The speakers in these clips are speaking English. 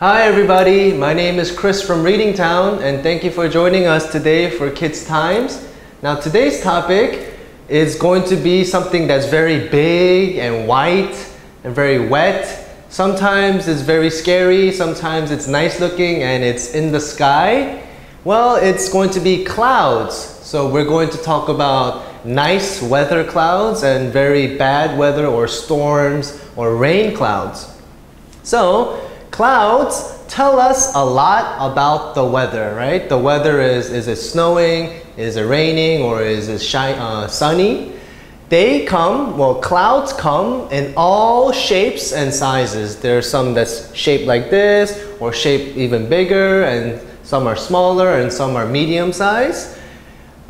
Hi everybody, my name is Chris from Reading Town and thank you for joining us today for Kids Times. Now today's topic is going to be something that's very big and white and very wet. Sometimes it's very scary, sometimes it's nice looking and it's in the sky. Well, it's going to be clouds. So we're going to talk about nice weather clouds and very bad weather or storms or rain clouds. So clouds tell us a lot about the weather, right? The weather is, is it snowing, is it raining, or is it shine, uh, sunny? They come, well, clouds come in all shapes and sizes. There's some that's shaped like this, or shaped even bigger, and some are smaller, and some are medium size.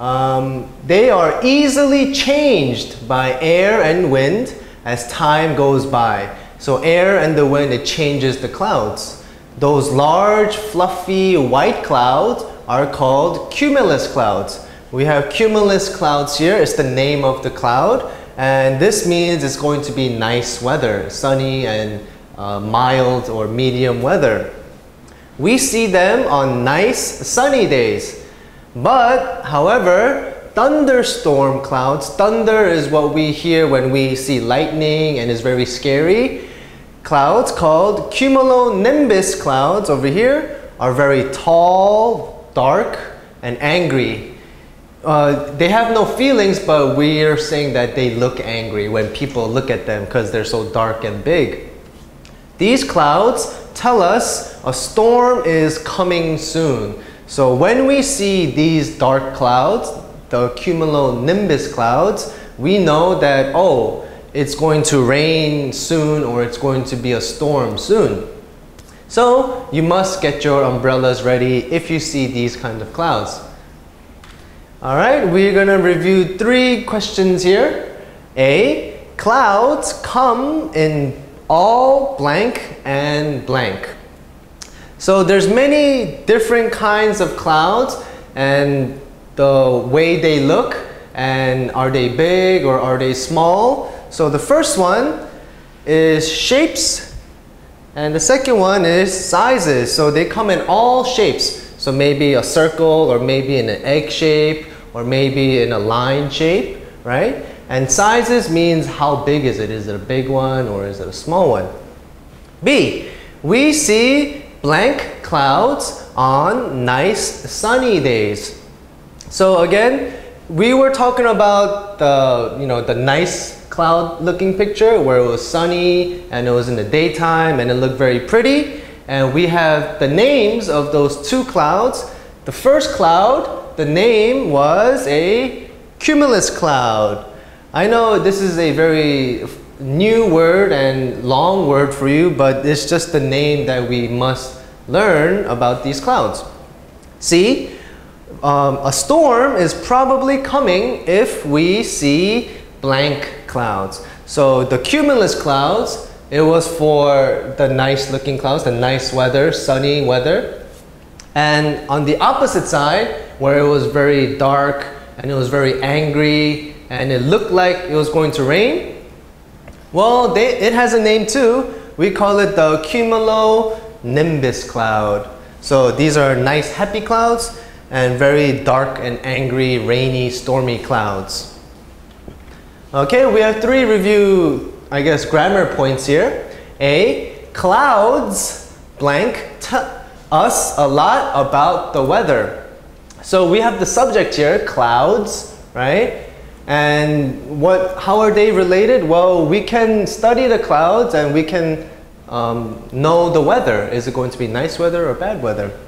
Um, they are easily changed by air and wind as time goes by. So air and the wind, it changes the clouds. Those large, fluffy, white clouds are called cumulus clouds. We have cumulus clouds here, it's the name of the cloud. And this means it's going to be nice weather, sunny and uh, mild or medium weather. We see them on nice sunny days. But, however, thunderstorm clouds, thunder is what we hear when we see lightning and is very scary clouds called cumulonimbus clouds over here are very tall, dark, and angry. Uh, they have no feelings, but we are saying that they look angry when people look at them because they're so dark and big. These clouds tell us a storm is coming soon. So when we see these dark clouds, the cumulonimbus clouds, we know that, oh, it's going to rain soon or it's going to be a storm soon. So you must get your umbrellas ready if you see these kind of clouds. All right, we're gonna review three questions here. A, clouds come in all blank and blank. So there's many different kinds of clouds and the way they look and are they big or are they small so the first one is shapes and the second one is sizes. So they come in all shapes. So maybe a circle or maybe in an egg shape or maybe in a line shape, right? And sizes means how big is it? Is it a big one or is it a small one? B, we see blank clouds on nice sunny days. So again, we were talking about the, you know, the nice cloud looking picture where it was sunny and it was in the daytime and it looked very pretty. And we have the names of those two clouds. The first cloud, the name was a cumulus cloud. I know this is a very new word and long word for you, but it's just the name that we must learn about these clouds. See, um, a storm is probably coming if we see blank clouds. So the cumulus clouds, it was for the nice looking clouds, the nice weather, sunny weather. And on the opposite side, where it was very dark and it was very angry and it looked like it was going to rain, well, they, it has a name too. We call it the cumulonimbus cloud. So these are nice happy clouds and very dark and angry, rainy, stormy clouds. Okay, we have three review, I guess, grammar points here. A, clouds blank us a lot about the weather. So we have the subject here, clouds, right? And what, how are they related? Well, we can study the clouds and we can um, know the weather. Is it going to be nice weather or bad weather?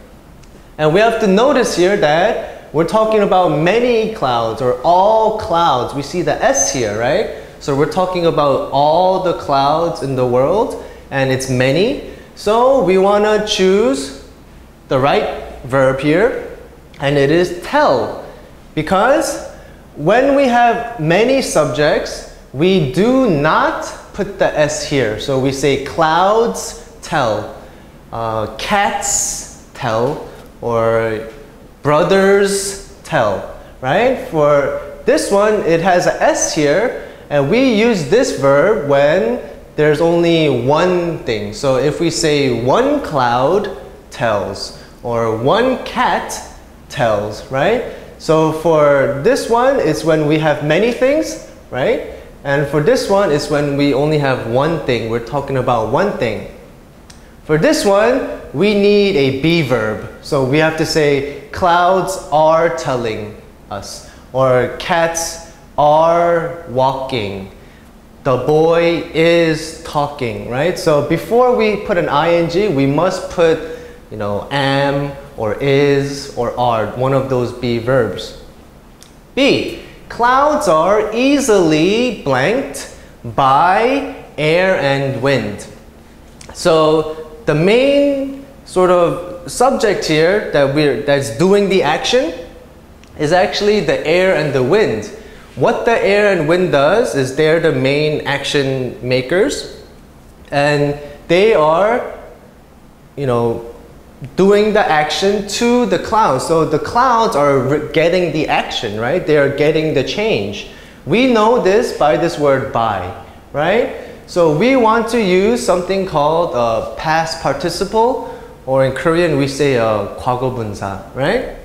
And we have to notice here that we're talking about many clouds or all clouds. We see the S here, right? So we're talking about all the clouds in the world and it's many. So we want to choose the right verb here and it is tell because when we have many subjects, we do not put the S here. So we say clouds tell, uh, cats tell, or brothers tell, right? For this one, it has a S here, and we use this verb when there's only one thing. So if we say one cloud tells or one cat tells, right? So for this one, it's when we have many things, right? And for this one, it's when we only have one thing. We're talking about one thing. For this one, we need a be verb. So we have to say, clouds are telling us, or cats are walking. The boy is talking, right? So before we put an ing, we must put, you know, am or is or are, one of those be verbs. B, clouds are easily blanked by air and wind. So the main sort of subject here that we're that's doing the action is actually the air and the wind. What the air and wind does is they're the main action makers and they are, you know, doing the action to the clouds. So the clouds are getting the action, right? They are getting the change. We know this by this word by, right? So we want to use something called a past participle or in Korean we say a 과거분사, right?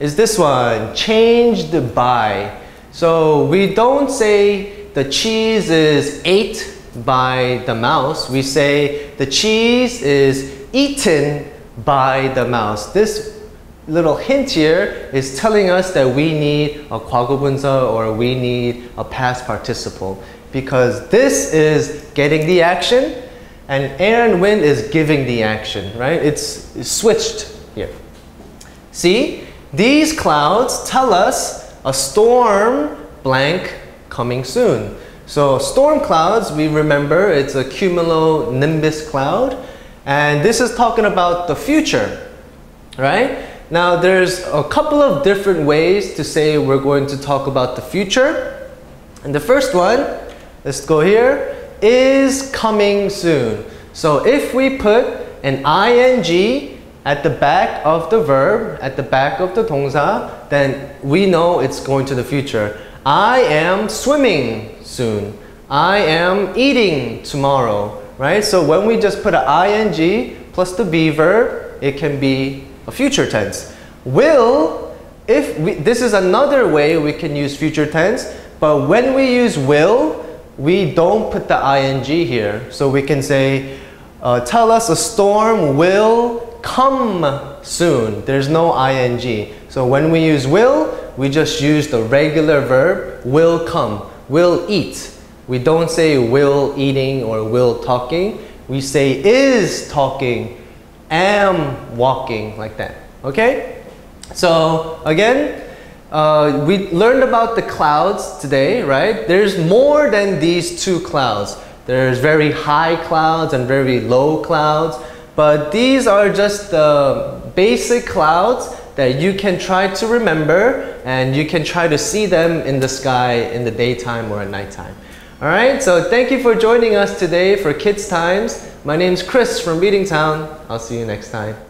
Is this one, changed by. So we don't say the cheese is ate by the mouse. We say the cheese is eaten by the mouse. This little hint here is telling us that we need a 과거분사 or we need a past participle because this is getting the action and air and wind is giving the action, right? It's, switched here. See, these clouds tell us a storm blank coming soon. So storm clouds, we remember it's a cumulonimbus cloud. And this is talking about the future, right? Now there's a couple of different ways to say we're going to talk about the future. And the first one, let's go here, is coming soon. So if we put an ing at the back of the verb, at the back of the 동사, then we know it's going to the future. I am swimming soon. I am eating tomorrow, right? So when we just put an ing plus the be verb, it can be a future tense. Will, if we, this is another way we can use future tense, but when we use will, we don't put the ing here. So we can say, uh, tell us a storm will come soon. There's no ing. So when we use will, we just use the regular verb, will come, will eat. We don't say will eating or will talking. We say is talking, am walking, like that. Okay? So again, uh, we learned about the clouds today, right? There's more than these two clouds. There's very high clouds and very low clouds. But these are just the basic clouds that you can try to remember and you can try to see them in the sky in the daytime or at nighttime. All right, so thank you for joining us today for Kids Times. My name is Chris from Reading Town. I'll see you next time.